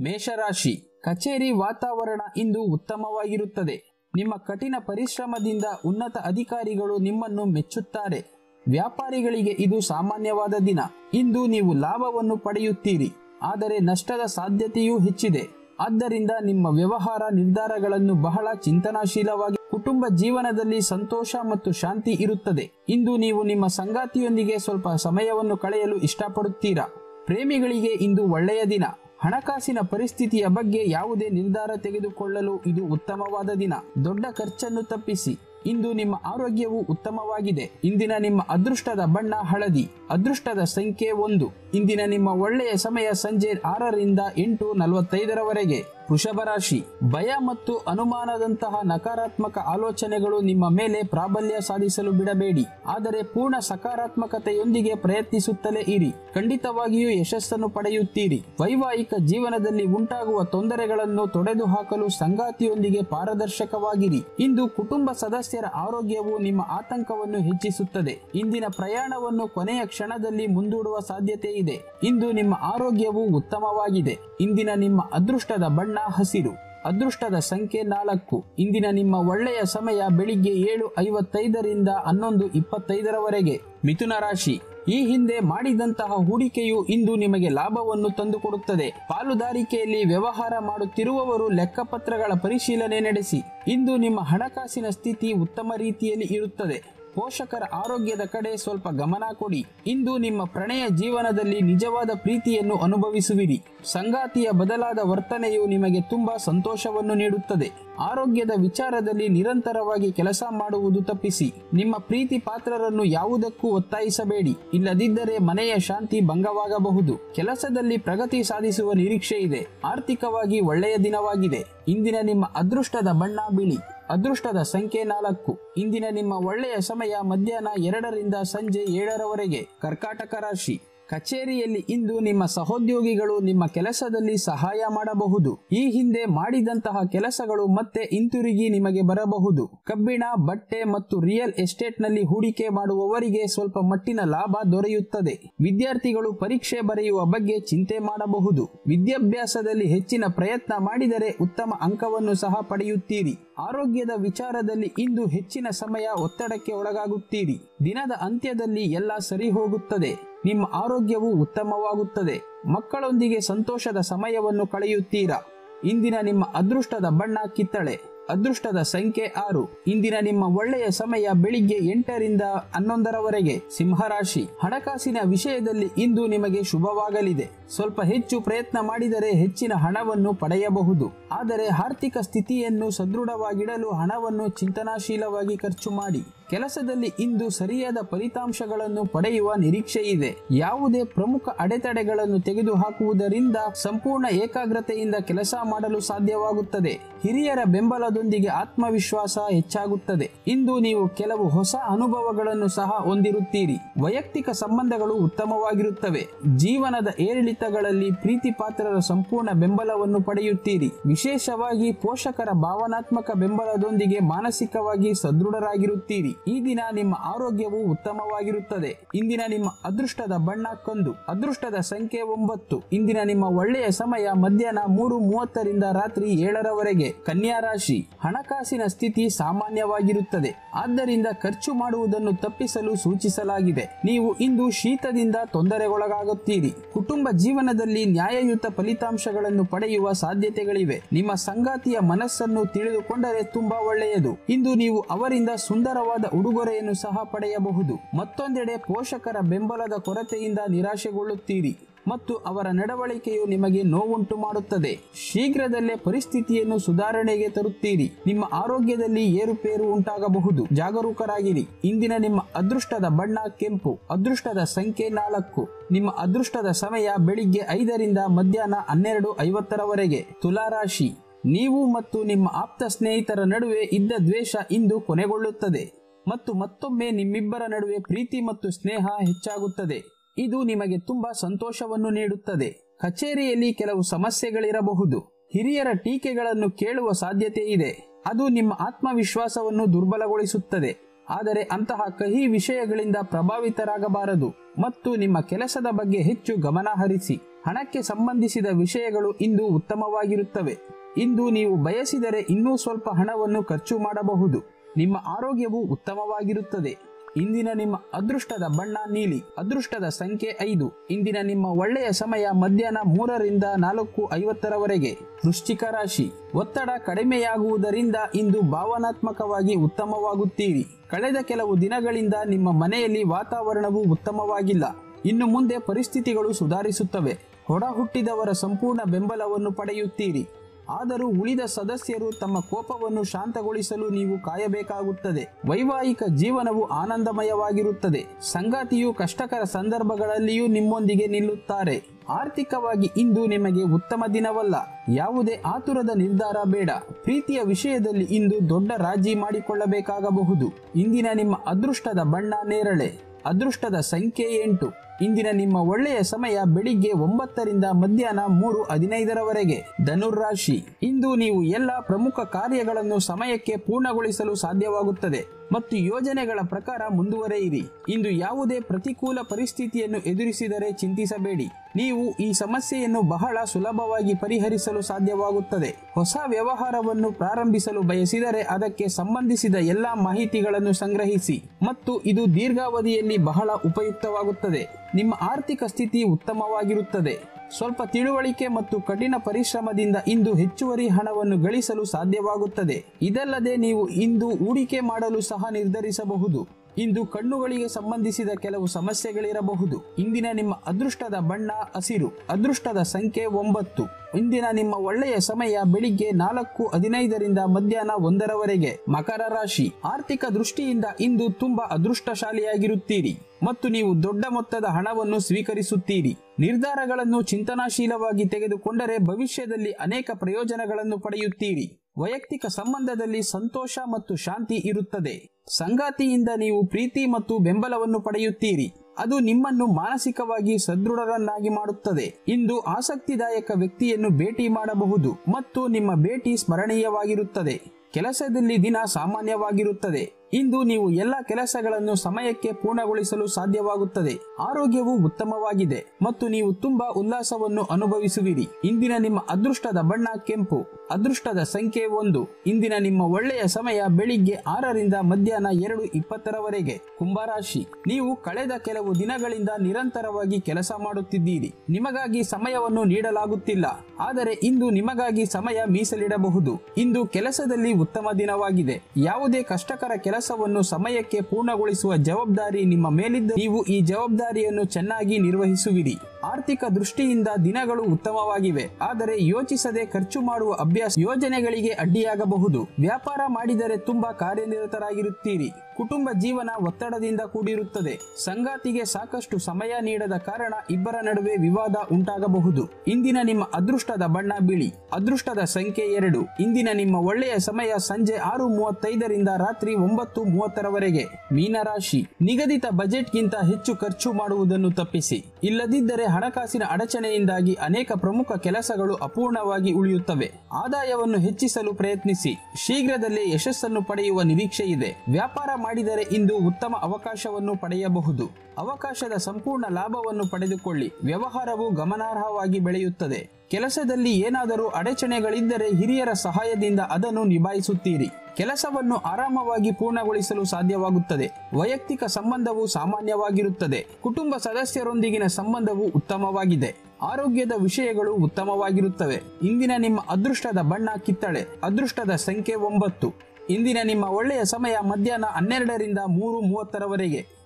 ಮೇಷರಾಶಿ. ಕಚೇರಿ ವಾತಾವರಣ ಇಂದು ಉತ್ತಮವಾಗಿರುತ್ತದೆ. ನಿಮ್ಮ ಕಠಿಣ ಪರಿಶ್ರಮದಿಂದ ಉನ್ನತ ಅಧಿಕಾರಿಗಳು ನಿಮ್ಮನ್ನು ಮೆಚ್ಚುತ್ತಾರೆ. ವ್ಯಾಪಾರಿಗಳಿಗೆ ಇದು ಸಾಮಾನ್ಯವಾದ ದಿನ. ಇಂದು ನೀವು ಲಾಭವನ್ನು ಪಡೆಯುತ್ತೀರಿ. ಆದರೆ ನಷ್ಟದ ಸಾಧ್ಯತೆಯೂ ಹೆಚ್ಚಿದೆ. ಆದ್ದರಿಂದ ನಿಮ್ಮ ವ್ಯವಹಾರ ನಿರ್ಧಾರಗಳನ್ನು ಬಹಳ ಚಿಂತನಾಶೀಲವಾಗಿ ಕುಟುಂಬ ಜೀವನದಲ್ಲಿ ಸಂತೋಷ ಮತ್ತು ಶಾಂತಿ ಇರುತ್ತದೆ. ಇಂದು ನೀವು ನಿಮ್ಮ ಸಂಗಾತಿಯೊಂದಿಗೆ ಸ್ವಲ್ಪ ಸಮಯವನ್ನು ಕಳೆಯಲು ಇಷ್ಟಪಡುತ್ತೀರಾ? ಪ್ರೇಮಿಗಳಿಗೆ ಇಂದು ಒಳ್ಳೆಯ ದಿನ. ಹಣಕಾಸಿನ ಪರಿಸ್ಥಿತಿಯ ಬಗ್ಗೆ ಯಾವುದೇ ನಿರ್ಧಾರ ತೆಗೆದುಕೊಳ್ಳಲು ಇದು ಉತ್ತಮವಾದ ದಿನ. ದೊಡ್ಡ ಖರ್ಚನ್ನು ತಪ್ಪಿಸಿ. ಇಂದು ನಿಮ್ಮ ಆರೋಗ್ಯವು ಉತ್ತಮವಾಗಿದೆ. ಇಂದಿನ ನಿಮ್ಮ ಅದೃಷ್ಟದ ಬಣ್ಣ ಹಳದಿ. ಅದೃಷ್ಟದ ಸಂಖ್ಯೆ ಒಂದು. ಇಂದಿನ ನಿಮ್ಮ ಒಳ್ಳೆಯ ಸಮಯ ಸಂಜೆ ಆರರಿಂದ ಎಂಟು ನಲವತ್ತೈದರವರೆಗೆ. ವೃಷಭ ರಾಶಿ ಭಯ ಮತ್ತು ಅನುಮಾನದಂತಹ ನಕಾರಾತ್ಮಕ ಆಲೋಚನೆಗಳು ನಿಮ್ಮ ಮೇಲೆ ಪ್ರಾಬಲ್ಯ ಸಾಧಿಸಲು ಬಿಡಬೇಡಿ. ಆದರೆ ಪೂರ್ಣ ಸಕಾರಾತ್ಮಕತೆಯೊಂದಿಗೆ ಪ್ರಯತ್ನಿಸುತ್ತಲೇ ಇರಿ. ಖಂಡಿತವಾಗಿಯೂ ಯಶಸ್ಸನ್ನು ಪಡೆಯುತ್ತೀರಿ. ವೈವಾಹಿಕ ಜೀವನದಲ್ಲಿ ಉಂಟಾಗುವ ತೊಂದರೆಗಳನ್ನು ತೊಡೆದುಹಾಕಲು ಸಂಗಾತಿಯೊಂದಿಗೆ ಪಾರದರ್ಶಕವಾಗಿರಿ. ಇಂದು ಕುಟುಂಬ ಸದಸ್ಯರ ಆರೋಗ್ಯವು ನಿಮ್ಮ ಆತಂಕವನ್ನು ಹೆಚ್ಚಿಸುತ್ತದೆ. ಇಂದಿನ ಪ್ರಯಾಣವನ್ನು ಕೊನೆಯ ಕ್ಷಣದಲ್ಲಿ ಮುಂದೂಡುವ ಸಾಧ್ಯತೆ ಇದೆ ಇಂದು ನಿಮ್ಮ ಆರೋಗ್ಯವು ಉತ್ತಮವಾಗಿದೆ. ಇಂದಿನ ನಿಮ್ಮ ಅದೃಷ್ಟದ ಬಣ್ಣ ಹಸಿರು. ಅದೃಷ್ಟದ ಸಂಖ್ಯೆ ನಾಲ್ಕು. ಇಂದಿನ ನಿಮ್ಮ ಒಳ್ಳೆಯ ಸಮಯ ಬೆಳಿಗ್ಗೆ ಏಳು ಐವತ್ತೈದರಿಂದ ಹನ್ನೊಂದು ಇಪ್ಪತ್ತೈದರವರೆಗೆ. ಮಿಥುನ ರಾಶಿ. ಈ ಹಿಂದೆ ಮಾಡಿದಂತಹ ಹೂಡಿಕೆಯು ಇಂದು ನಿಮಗೆ ಲಾಭವನ್ನು ತಂದುಕೊಡುತ್ತದೆ. ಪಾಲುದಾರಿಕೆಯಲ್ಲಿ ವ್ಯವಹಾರ ಮಾಡುತ್ತಿರುವವರು ಲೆಕ್ಕಪತ್ರಗಳ ಪರಿಶೀಲನೆ ನಡೆಸಿ. ಇಂದು ನಿಮ್ಮ ಹಣಕಾಸಿನ ಸ್ಥಿತಿ ಉತ್ತಮ ರೀತಿಯಲ್ಲಿ ಇರುತ್ತದೆ. ಪೋಷಕರ ಆರೋಗ್ಯದ ಕಡೆ ಸ್ವಲ್ಪ ಗಮನ ಕೊಡಿ. ಇಂದು ನಿಮ್ಮ ಪ್ರಣಯ ಜೀವನದಲ್ಲಿ ನಿಜವಾದ ಪ್ರೀತಿಯನ್ನು ಅನುಭವಿಸುವಿರಿ. ಸಂಗಾತಿಯ ಬದಲಾದ ವರ್ತನೆಯು ನಿಮಗೆ ತುಂಬಾ ಸಂತೋಷವನ್ನು ನೀಡುತ್ತದೆ. ಆರೋಗ್ಯದ ವಿಚಾರದಲ್ಲಿ ನಿರಂತರವಾಗಿ ಕೆಲಸ ಮಾಡುವುದು ತಪ್ಪಿಸಿ. ನಿಮ್ಮ ಪ್ರೀತಿ ಪಾತ್ರರನ್ನು ಯಾವುದಕ್ಕೂ ಒತ್ತಾಯಿಸಬೇಡಿ. ಇಲ್ಲದಿದ್ದರೆ ಮನೆಯ ಶಾಂತಿ ಭಂಗವಾಗಬಹುದು. ಕೆಲಸದಲ್ಲಿ ಪ್ರಗತಿ ಸಾಧಿಸುವ ನಿರೀಕ್ಷೆ ಇದೆ. ಆರ್ಥಿಕವಾಗಿ ಒಳ್ಳೆಯ ದಿನವಾಗಿದೆ. ಇಂದಿನ ನಿಮ್ಮ ಅದೃಷ್ಟದ ಬಣ್ಣ ಬಿಳಿ. ಅದೃಷ್ಟದ ಸಂಖ್ಯೆ ನಾಲ್ಕು. ಇಂದಿನ ನಿಮ್ಮ ಒಳ್ಳೆಯ ಸಮಯ ಮಧ್ಯಾಹ್ನ ಎರಡರಿಂದ ಸಂಜೆ ಏಳರವರೆಗೆ. ಕರ್ಕಾಟಕ ರಾಶಿ. ಕಚೇರಿಯಲ್ಲಿ ಇಂದು ನಿಮ್ಮ ಸಹೋದ್ಯೋಗಿಗಳು ನಿಮ್ಮ ಕೆಲಸದಲ್ಲಿ ಸಹಾಯ ಮಾಡಬಹುದು. ಈ ಹಿಂದೆ ಮಾಡಿದಂತಹ ಕೆಲಸಗಳು ಮತ್ತೆ ಹಿಂತಿರುಗಿ ನಿಮಗೆ ಬರಬಹುದು. ಕಬ್ಬಿಣ, ಬಟ್ಟೆ ಮತ್ತು ರಿಯಲ್ ಎಸ್ಟೇಟ್ನಲ್ಲಿ ಹೂಡಿಕೆ ಮಾಡುವವರಿಗೆ ಸ್ವಲ್ಪ ಮಟ್ಟಿನ ಲಾಭ ದೊರೆಯುತ್ತದೆ. ವಿದ್ಯಾರ್ಥಿಗಳು ಪರೀಕ್ಷೆ ಬರೆಯುವ ಬಗ್ಗೆ ಚಿಂತೆ ಮಾಡಬಹುದು. ವಿದ್ಯಾಭ್ಯಾಸದಲ್ಲಿ ಹೆಚ್ಚಿನ ಪ್ರಯತ್ನ ಮಾಡಿದರೆ ಉತ್ತಮ ಅಂಕವನ್ನು ಸಹ ಪಡೆಯುತ್ತೀರಿ. ಆರೋಗ್ಯದ ವಿಚಾರದಲ್ಲಿ ಇಂದು ಹೆಚ್ಚಿನ ಸಮಯ ಒತ್ತಡಕ್ಕೆ ಒಳಗಾಗುತ್ತೀರಿ. ದಿನದ ಅಂತ್ಯದಲ್ಲಿ ಎಲ್ಲ ಸರಿ ಹೋಗುತ್ತದೆ. ನಿಮ್ಮ ಆರೋಗ್ಯವು ಉತ್ತಮವಾಗುತ್ತದೆ. ಮಕ್ಕಳೊಂದಿಗೆ ಸಂತೋಷದ ಸಮಯವನ್ನು ಕಳೆಯುತ್ತೀರಾ? ಇಂದಿನ ನಿಮ್ಮ ಅದೃಷ್ಟದ ಬಣ್ಣ ಕಿತ್ತಳೆ. ಅದೃಷ್ಟದ ಸಂಖ್ಯೆ ಆರು. ಇಂದಿನ ನಿಮ್ಮ ಒಳ್ಳೆಯ ಸಮಯ ಬೆಳಿಗ್ಗೆ ಎಂಟರಿಂದ ಹನ್ನೊಂದರವರೆಗೆ. ಸಿಂಹರಾಶಿ. ಹಣಕಾಸಿನ ವಿಷಯದಲ್ಲಿ ಇಂದು ನಿಮಗೆ ಶುಭವಾಗಲಿದೆ. ಸ್ವಲ್ಪ ಹೆಚ್ಚು ಪ್ರಯತ್ನ ಮಾಡಿದರೆ ಹೆಚ್ಚಿನ ಹಣವನ್ನು ಪಡೆಯಬಹುದು. ಆದರೆ ಆರ್ಥಿಕ ಸ್ಥಿತಿಯನ್ನು ಸದೃಢವಾಗಿಡಲು ಹಣವನ್ನು ಚಿಂತನಾಶೀಲವಾಗಿ ಖರ್ಚು ಮಾಡಿ. ಕೆಲಸದಲ್ಲಿ ಇಂದು ಸರಿಯಾದ ಫಲಿತಾಂಶಗಳನ್ನು ಪಡೆಯುವ ನಿರೀಕ್ಷೆ ಇದೆ. ಯಾವುದೇ ಪ್ರಮುಖ ಅಡೆತಡೆಗಳನ್ನು ತೆಗೆದುಹಾಕುವುದರಿಂದ ಸಂಪೂರ್ಣ ಏಕಾಗ್ರತೆಯಿಂದ ಕೆಲಸ ಮಾಡಲು ಸಾಧ್ಯವಾಗುತ್ತದೆ. ಹಿರಿಯರ ಬೆಂಬಲದೊಂದಿಗೆ ಆತ್ಮವಿಶ್ವಾಸ ಹೆಚ್ಚಾಗುತ್ತದೆ. ಇಂದು ನೀವು ಕೆಲವು ಹೊಸ ಅನುಭವಗಳನ್ನು ಸಹ ಹೊಂದಿರುತ್ತೀರಿ. ವೈಯಕ್ತಿಕ ಸಂಬಂಧಗಳು ಉತ್ತಮವಾಗಿರುತ್ತವೆ. ಜೀವನದ ಏರಿಳಿತಗಳಲ್ಲಿ ಪ್ರೀತಿ ಪಾತ್ರರ ಸಂಪೂರ್ಣ ಬೆಂಬಲವನ್ನು ಪಡೆಯುತ್ತೀರಿ. ವಿಶೇಷವಾಗಿ ಪೋಷಕರ ಭಾವನಾತ್ಮಕ ಬೆಂಬಲದೊಂದಿಗೆ ಮಾನಸಿಕವಾಗಿ ಸದೃಢರಾಗಿರುತ್ತೀರಿ. ಈ ದಿನ ನಿಮ್ಮ ಆರೋಗ್ಯವು ಉತ್ತಮವಾಗಿರುತ್ತದೆ. ಇಂದಿನ ನಿಮ್ಮ ಅದೃಷ್ಟದ ಬಣ್ಣ ಕಂದು, ಅದೃಷ್ಟದ ಸಂಖ್ಯೆ ಒಂಬತ್ತು. ಇಂದಿನ ನಿಮ್ಮ ಒಳ್ಳೆಯ ಸಮಯ ಮಧ್ಯಾಹ್ನ ಮೂರು ಮೂವತ್ತರಿಂದ ರಾತ್ರಿ ಏಳರವರೆಗೆ. ಕನ್ಯಾ ರಾಶಿ, ಹಣಕಾಸಿನ ಸ್ಥಿತಿ ಸಾಮಾನ್ಯವಾಗಿರುತ್ತದೆ. ಆದ್ದರಿಂದ ಖರ್ಚು ಮಾಡುವುದನ್ನು ತಪ್ಪಿಸಲು ಸೂಚಿಸಲಾಗಿದೆ. ನೀವು ಇಂದು ಶೀತದಿಂದ ತೊಂದರೆಗೊಳಗಾಗುತ್ತೀರಿ. ಕುಟುಂಬ ಜೀವನದಲ್ಲಿ ನ್ಯಾಯಯುತ ಫಲಿತಾಂಶಗಳನ್ನು ಪಡೆಯುವ ಸಾಧ್ಯತೆಗಳಿವೆ. ನಿಮ್ಮ ಸಂಗಾತಿಯ ಮನಸ್ಸನ್ನು ತಿಳಿದುಕೊಂಡರೆ ತುಂಬಾ ಒಳ್ಳೆಯದು. ಇಂದು ನೀವು ಅವರಿಂದ ಸುಂದರವಾದ ಉಡುಗೊರೆಯನ್ನು ಸಹ ಪಡೆಯಬಹುದು. ಮತ್ತೊಂದೆಡೆ ಪೋಷಕರ ಬೆಂಬಲದ ಕೊರತೆಯಿಂದ ನಿರಾಶೆಗೊಳ್ಳುತ್ತೀರಿ. ಮತ್ತು ಅವರ ನಡವಳಿಕೆಯು ನಿಮಗೆ ನೋವುಂಟು ಮಾಡುತ್ತದೆ. ಶೀಘ್ರದಲ್ಲೇ ಪರಿಸ್ಥಿತಿಯನ್ನು ಸುಧಾರಣೆಗೆ ತರುತ್ತೀರಿ. ನಿಮ್ಮ ಆರೋಗ್ಯದಲ್ಲಿ ಏರುಪೇರು ಉಂಟಾಗಬಹುದು. ಜಾಗರೂಕರಾಗಿರಿ. ಇಂದಿನ ನಿಮ್ಮ ಅದೃಷ್ಟದ ಬಣ್ಣ ಕೆಂಪು, ಅದೃಷ್ಟದ ಸಂಖ್ಯೆ ನಾಲ್ಕು. ನಿಮ್ಮ ಅದೃಷ್ಟದ ಸಮಯ ಬೆಳಿಗ್ಗೆ ಐದರಿಂದ ಮಧ್ಯಾಹ್ನ ಹನ್ನೆರಡು ಐವತ್ತರವರೆಗೆ. ತುಲಾರಾಶಿ. ನೀವು ಮತ್ತು ನಿಮ್ಮ ಆಪ್ತ ಸ್ನೇಹಿತರ ನಡುವೆ ಇದ್ದ ದ್ವೇಷ ಇಂದು ಕೊನೆಗೊಳ್ಳುತ್ತದೆ. ಮತ್ತು ಮತ್ತೊಮ್ಮೆ ನಿಮ್ಮಿಬ್ಬರ ನಡುವೆ ಪ್ರೀತಿ ಮತ್ತು ಸ್ನೇಹ ಹೆಚ್ಚಾಗುತ್ತದೆ. ಇದು ನಿಮಗೆ ತುಂಬಾ ಸಂತೋಷವನ್ನು ನೀಡುತ್ತದೆ. ಕಚೇರಿಯಲ್ಲಿ ಕೆಲವು ಸಮಸ್ಯೆಗಳಿರಬಹುದು. ಹಿರಿಯರ ಟೀಕೆಗಳನ್ನು ಕೇಳುವ ಸಾಧ್ಯತೆ ಇದೆ. ಅದು ನಿಮ್ಮ ಆತ್ಮವಿಶ್ವಾಸವನ್ನು ದುರ್ಬಲಗೊಳಿಸುತ್ತದೆ. ಆದರೆ ಅಂತಹ ಕಹಿ ವಿಷಯಗಳಿಂದ ಪ್ರಭಾವಿತರಾಗಬಾರದು. ಮತ್ತು ನಿಮ್ಮ ಕೆಲಸದ ಬಗ್ಗೆ ಹೆಚ್ಚು ಗಮನ ಹರಿಸಿ. ಹಣಕ್ಕೆ ಸಂಬಂಧಿಸಿದ ವಿಷಯಗಳು ಇಂದು ಉತ್ತಮವಾಗಿರುತ್ತವೆ. ಇಂದು ನೀವು ಬಯಸಿದರೆ ಇನ್ನೂ ಸ್ವಲ್ಪ ಹಣವನ್ನು ಖರ್ಚು ಮಾಡಬಹುದು. ನಿಮ್ಮ ಆರೋಗ್ಯವು ಉತ್ತಮವಾಗಿರುತ್ತದೆ. ಇಂದಿನ ನಿಮ್ಮ ಅದೃಷ್ಟದ ಬಣ್ಣ ನೀಲಿ, ಅದೃಷ್ಟದ ಸಂಖ್ಯೆ ಐದು. ಇಂದಿನ ನಿಮ್ಮ ಒಳ್ಳೆಯ ಸಮಯ ಮಧ್ಯಾಹ್ನ ಮೂರರಿಂದ ನಾಲ್ಕು ಐವತ್ತರವರೆಗೆ. ವೃಶ್ಚಿಕ ರಾಶಿ, ಒತ್ತಡ ಕಡಿಮೆಯಾಗುವುದರಿಂದ ಇಂದು ಭಾವನಾತ್ಮಕವಾಗಿ ಉತ್ತಮವಾಗುತ್ತೀರಿ. ಕಳೆದ ಕೆಲವು ದಿನಗಳಿಂದ ನಿಮ್ಮ ಮನೆಯಲ್ಲಿ ವಾತಾವರಣವು ಉತ್ತಮವಾಗಿಲ್ಲ. ಇನ್ನು ಮುಂದೆ ಪರಿಸ್ಥಿತಿಗಳು ಸುಧಾರಿಸುತ್ತವೆ. ಹೊಡ ಹುಟ್ಟಿದವರ ಸಂಪೂರ್ಣ ಬೆಂಬಲವನ್ನು ಪಡೆಯುತ್ತೀರಿ. ಆದರೂ ಉಳಿದ ಸದಸ್ಯರು ತಮ್ಮ ಕೋಪವನ್ನು ಶಾಂತಗೊಳಿಸಲು ನೀವು ಕಾಯಬೇಕಾಗುತ್ತದೆ. ವೈವಾಹಿಕ ಜೀವನವು ಆನಂದಮಯವಾಗಿರುತ್ತದೆ. ಸಂಗಾತಿಯು ಕಷ್ಟಕರ ಸಂದರ್ಭಗಳಲ್ಲಿಯೂ ನಿಮ್ಮೊಂದಿಗೆ ನಿಲ್ಲುತ್ತಾರೆ. ಆರ್ಥಿಕವಾಗಿ ಇಂದು ನಿಮಗೆ ಉತ್ತಮ ದಿನವಲ್ಲ. ಯಾವುದೇ ಆತುರದ ನಿರ್ಧಾರ ಬೇಡ. ಪ್ರೀತಿಯ ವಿಷಯದಲ್ಲಿ ಇಂದು ದೊಡ್ಡ ರಾಜಿ ಮಾಡಿಕೊಳ್ಳಬೇಕಾಗಬಹುದು. ಇಂದಿನ ನಿಮ್ಮ ಅದೃಷ್ಟದ ಬಣ್ಣ ನೇರಳೆ. ಅದೃಷ್ಟದ ಸಂಖ್ಯೆ ಎಂಟು. ಇಂದಿನ ನಿಮ್ಮ ಒಳ್ಳೆಯ ಸಮಯ ಬೆಳಿಗ್ಗೆ ಒಂಬತ್ತರಿಂದ ಮಧ್ಯಾಹ್ನ ಮೂರು ಹದಿನೈದರವರೆಗೆ. ಧನುರಾಶಿ ಇಂದು ನೀವು ಎಲ್ಲ ಪ್ರಮುಖ ಕಾರ್ಯಗಳನ್ನು ಸಮಯಕ್ಕೆ ಪೂರ್ಣಗೊಳಿಸಲು ಸಾಧ್ಯವಾಗುತ್ತದೆ. ಮತ್ತು ಯೋಜನೆಗಳ ಪ್ರಕಾರ ಮುಂದುವರೆಯಿರಿ ಇಂದು ಯಾವುದೇ ಪ್ರತಿಕೂಲ ಪರಿಸ್ಥಿತಿಯನ್ನು ಎದುರಿಸಿದರೆ ಚಿಂತಿಸಬೇಡಿ. ನೀವು ಈ ಸಮಸ್ಯೆಯನ್ನು ಬಹಳ ಸುಲಭವಾಗಿ ಪರಿಹರಿಸಲು ಸಾಧ್ಯವಾಗುತ್ತದೆ. ಹೊಸ ವ್ಯವಹಾರವನ್ನು ಪ್ರಾರಂಭಿಸಲು ಬಯಸಿದರೆ ಅದಕ್ಕೆ ಸಂಬಂಧಿಸಿದ ಎಲ್ಲಾ ಮಾಹಿತಿಗಳನ್ನು ಸಂಗ್ರಹಿಸಿ ಮತ್ತು ಇದು ದೀರ್ಘಾವಧಿಯಲ್ಲಿ ಬಹಳ ಉಪಯುಕ್ತವಾಗುತ್ತದೆ. ನಿಮ್ಮ ಆರ್ಥಿಕ ಸ್ಥಿತಿ ಉತ್ತಮವಾಗಿರುತ್ತದೆ. ಸ್ವಲ್ಪ ತಿಳುವಳಿಕೆ ಮತ್ತು ಕಠಿಣ ಪರಿಶ್ರಮದಿಂದ ಇಂದು ಹೆಚ್ಚುವರಿ ಹಣವನ್ನು ಗಳಿಸಲು ಸಾಧ್ಯವಾಗುತ್ತದೆ. ಇದಲ್ಲದೆ ನೀವು ಇಂದು ಹೂಡಿಕೆ ಮಾಡಲು ಸಹ ನಿರ್ಧರಿಸಬಹುದು. ಇಂದು ಕಣ್ಣುಗಳಿಗೆ ಸಂಬಂಧಿಸಿದ ಕೆಲವು ಸಮಸ್ಯೆಗಳಿರಬಹುದು. ಇಂದಿನ ನಿಮ್ಮ ಅದೃಷ್ಟದ ಬಣ್ಣ ಹಸಿರು, ಅದೃಷ್ಟದ ಸಂಖ್ಯೆ ಒಂಬತ್ತು. ಇಂದಿನ ನಿಮ್ಮ ಒಳ್ಳೆಯ ಸಮಯ ಬೆಳಿಗ್ಗೆ ನಾಲ್ಕು ಹದಿನೈದರಿಂದ ಮಧ್ಯಾಹ್ನ ಒಂದರವರೆಗೆ. ಮಕರ ರಾಶಿ, ಆರ್ಥಿಕ ದೃಷ್ಟಿಯಿಂದ ಇಂದು ತುಂಬಾ ಅದೃಷ್ಟಶಾಲಿಯಾಗಿರುತ್ತೀರಿ. ಮತ್ತು ನೀವು ದೊಡ್ಡ ಮೊತ್ತದ ಹಣವನ್ನು ಸ್ವೀಕರಿಸುತ್ತೀರಿ. ನಿರ್ಧಾರಗಳನ್ನು ಚಿಂತನಾಶೀಲವಾಗಿ ತೆಗೆದುಕೊಂಡರೆ ಭವಿಷ್ಯದಲ್ಲಿ ಅನೇಕ ಪ್ರಯೋಜನಗಳನ್ನು ಪಡೆಯುತ್ತೀರಿ. ವೈಯಕ್ತಿಕ ಸಂಬಂಧದಲ್ಲಿ ಸಂತೋಷ ಮತ್ತು ಶಾಂತಿ ಇರುತ್ತದೆ. ಸಂಗಾತಿಯಿಂದ ನೀವು ಪ್ರೀತಿ ಮತ್ತು ಬೆಂಬಲವನ್ನು ಪಡೆಯುತ್ತೀರಿ. ಅದು ನಿಮ್ಮನ್ನು ಮಾನಸಿಕವಾಗಿ ಸದೃಢರನ್ನಾಗಿ ಮಾಡುತ್ತದೆ. ಇಂದು ಆಸಕ್ತಿದಾಯಕ ವ್ಯಕ್ತಿಯನ್ನು ಭೇಟಿ ಮಾಡಬಹುದು ಮತ್ತು ನಿಮ್ಮ ಭೇಟಿ ಸ್ಮರಣೀಯವಾಗಿರುತ್ತದೆ. ಕೆಲಸದಲ್ಲಿ ದಿನ ಸಾಮಾನ್ಯವಾಗಿರುತ್ತದೆ. ಇಂದು ನೀವು ಎಲ್ಲ ಕೆಲಸಗಳನ್ನು ಸಮಯಕ್ಕೆ ಪೂರ್ಣಗೊಳಿಸಲು ಸಾಧ್ಯವಾಗುತ್ತದೆ. ಆರೋಗ್ಯವು ಉತ್ತಮವಾಗಿದೆ ಮತ್ತು ನೀವು ತುಂಬಾ ಉಲ್ಲಾಸವನ್ನು ಅನುಭವಿಸುವಿರಿ. ಇಂದಿನ ನಿಮ್ಮ ಅದೃಷ್ಟದ ಬಣ್ಣ ಕೆಂಪು, ಅದೃಷ್ಟದ ಸಂಖ್ಯೆ ಒಂದು. ಇಂದಿನ ನಿಮ್ಮ ಒಳ್ಳೆಯ ಸಮಯ ಬೆಳಿಗ್ಗೆ ಆರರಿಂದ ಮಧ್ಯಾಹ್ನ ಎರಡು ಇಪ್ಪತ್ತರವರೆಗೆ. ಕುಂಭರಾಶಿ, ನೀವು ಕಳೆದ ಕೆಲವು ದಿನಗಳಿಂದ ನಿರಂತರವಾಗಿ ಕೆಲಸ ಮಾಡುತ್ತಿದ್ದೀರಿ. ನಿಮಗಾಗಿ ಸಮಯವನ್ನು ನೀಡಲಾಗುತ್ತಿಲ್ಲ. ಆದರೆ ಇಂದು ನಿಮಗಾಗಿ ಸಮಯ ಮೀಸಲಿಡಬಹುದು. ಇಂದು ಕೆಲಸದಲ್ಲಿ ಉತ್ತಮ ದಿನವಾಗಿದೆ. ಯಾವುದೇ ಕಷ್ಟಕರ ಕೆಲಸವನ್ನು ಸಮಯಕ್ಕೆ ಪೂರ್ಣಗೊಳಿಸುವ ಜವಾಬ್ದಾರಿ ನಿಮ್ಮ ಮೇಲಿದ್ದು ನೀವು ಈ ಜವಾಬ್ದಾರಿಯನ್ನು ಚೆನ್ನಾಗಿ ನಿರ್ವಹಿಸುವಿರಿ. ಆರ್ಥಿಕ ದೃಷ್ಟಿಯಿಂದ ದಿನಗಳು ಉತ್ತಮವಾಗಿವೆ. ಆದರೆ ಯೋಚಿಸದೆ ಖರ್ಚು ಮಾಡುವ ಅಭ್ಯಾಸ ಯೋಜನೆಗಳಿಗೆ ಅಡ್ಡಿಯಾಗಬಹುದು. ವ್ಯಾಪಾರ ಮಾಡಿದರೆ ತುಂಬಾ ಕಾರ್ಯನಿರತರಾಗಿರುತ್ತೀರಿ. ಕುಟುಂಬ ಜೀವನ ಒತ್ತಡದಿಂದ ಕೂಡಿರುತ್ತದೆ. ಸಂಗಾತಿಗೆ ಸಾಕಷ್ಟು ಸಮಯ ನೀಡದ ಕಾರಣ ಇಬ್ಬರ ನಡುವೆ ವಿವಾದ ಉಂಟಾಗಬಹುದು. ಇಂದಿನ ನಿಮ್ಮ ಅದೃಷ್ಟದ ಬಣ್ಣ ಬಿಳಿ, ಅದೃಷ್ಟದ ಸಂಖ್ಯೆ ಎರಡು. ಇಂದಿನ ನಿಮ್ಮ ಒಳ್ಳೆಯ ಸಮಯ ಸಂಜೆ ಆರು ಮೂವತ್ತೈದರಿಂದ ರಾತ್ರಿ ಒಂಬತ್ತು ಮೂವತ್ತರವರೆಗೆ. ಮೀನರಾಶಿ, ನಿಗದಿತ ಬಜೆಟ್ಗಿಂತ ಹೆಚ್ಚು ಖರ್ಚು ಮಾಡುವುದನ್ನು ತಪ್ಪಿಸಿ. ಇಲ್ಲದಿದ್ದರೆ ಹಣಕಾಸಿನ ಅಡಚಣೆಯಿಂದಾಗಿ ಅನೇಕ ಪ್ರಮುಖ ಕೆಲಸಗಳು ಅಪೂರ್ಣವಾಗಿ ಉಳಿಯುತ್ತವೆ. ಆದಾಯವನ್ನು ಹೆಚ್ಚಿಸಲು ಪ್ರಯತ್ನಿಸಿ. ಶೀಘ್ರದಲ್ಲೇ ಯಶಸ್ಸನ್ನು ಪಡೆಯುವ ನಿರೀಕ್ಷೆ ಇದೆ ವ್ಯಾಪಾರ ಮಾಡಿದರೆ ಇಂದು ಉತ್ತಮ ಅವಕಾಶವನ್ನು ಪಡೆಯಬಹುದು. ಅವಕಾಶದ ಸಂಪೂರ್ಣ ಲಾಭವನ್ನು ಪಡೆದುಕೊಳ್ಳಿ. ವ್ಯವಹಾರವು ಗಮನಾರ್ಹವಾಗಿ ಬೆಳೆಯುತ್ತದೆ. ಕೆಲಸದಲ್ಲಿ ಏನಾದರೂ ಅಡಚಣೆಗಳಿದ್ದರೆ ಹಿರಿಯರ ಸಹಾಯದಿಂದ ಅದನ್ನು ನಿಭಾಯಿಸುತ್ತೀರಿ. ಕೆಲಸವನ್ನು ಆರಾಮವಾಗಿ ಪೂರ್ಣಗೊಳಿಸಲು ಸಾಧ್ಯವಾಗುತ್ತದೆ. ವೈಯಕ್ತಿಕ ಸಂಬಂಧವು ಸಾಮಾನ್ಯವಾಗಿರುತ್ತದೆ. ಕುಟುಂಬ ಸದಸ್ಯರೊಂದಿಗಿನ ಸಂಬಂಧವು ಉತ್ತಮವಾಗಿದೆ. ಆರೋಗ್ಯದ ವಿಷಯಗಳು ಉತ್ತಮವಾಗಿರುತ್ತವೆ. ಇಂದಿನ ನಿಮ್ಮ ಅದೃಷ್ಟದ ಬಣ್ಣ ಕಿತ್ತಳೆ. ಅದೃಷ್ಟದ ಸಂಖ್ಯೆ ಒಂಬತ್ತು. ಇಂದಿನ ನಿಮ್ಮ ಒಳ್ಳೆಯ ಸಮಯ ಮಧ್ಯಾಹ್ನ ಹನ್ನೆರಡರಿಂದ ಮೂರು ಮೂವತ್ತರವರೆಗೆ.